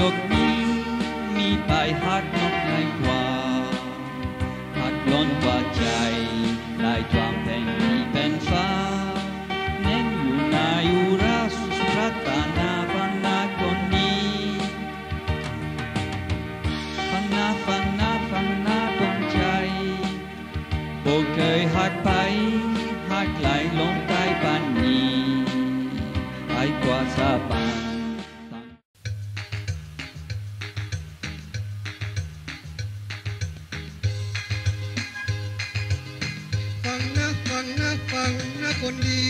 lok mi mi bai hat nok nai kwa hat lon kwa chai lai twam ten mi ben fa nen yu na yu ra su strata na pan na kon ni pan na pan na pan na kon chai bo kai hat pai hat lai lon tai pan ni ai kwa sa pan นะฟังนะฟังนะคนดี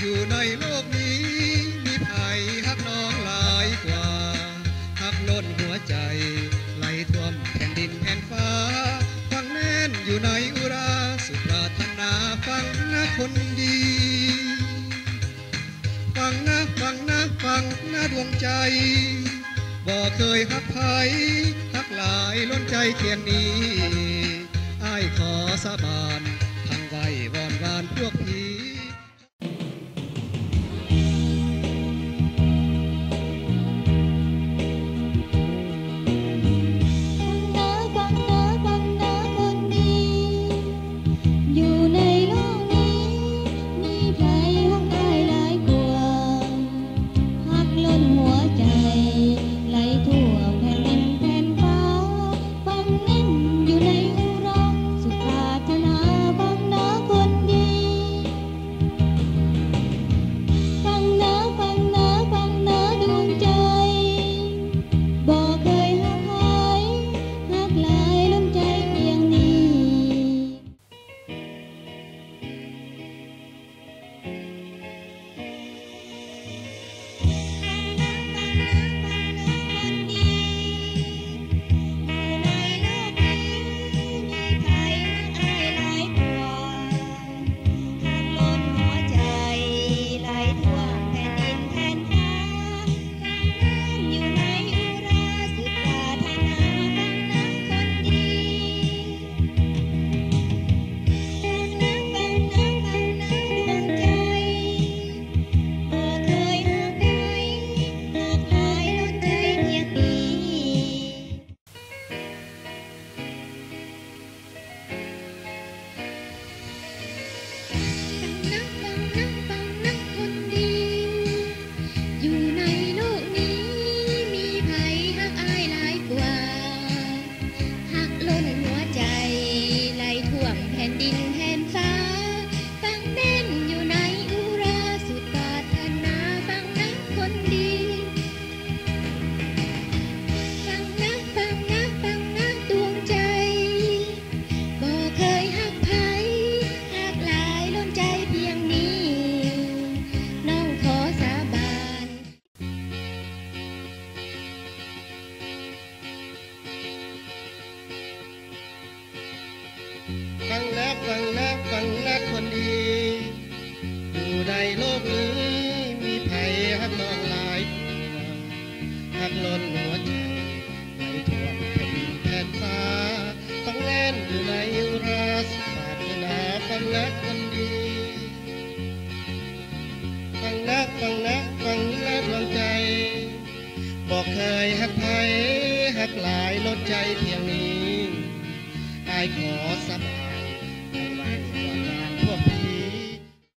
อยู่ในโลกนี้มีภัยฮักน้องหลายกว่าฮักล้นหัวใจไหลท่วมแผ่นดินแผ่นฟ้า ฟังแน่นอยู่ในอุราสุปรารถนาฟังนะคนดี ฟังนะฟังนะฟังนะดวงใจบ่เคยฮักไผฮักหลายล้นใจเคียงนี้ อ้ายขอสาบาน ไว้วอนวานพวก นะคนดีฟังนะฟังนะฟังนะดวงใจ บอกเคยหักไผหักหลายลดใจเพียงนี้อายขอสบาย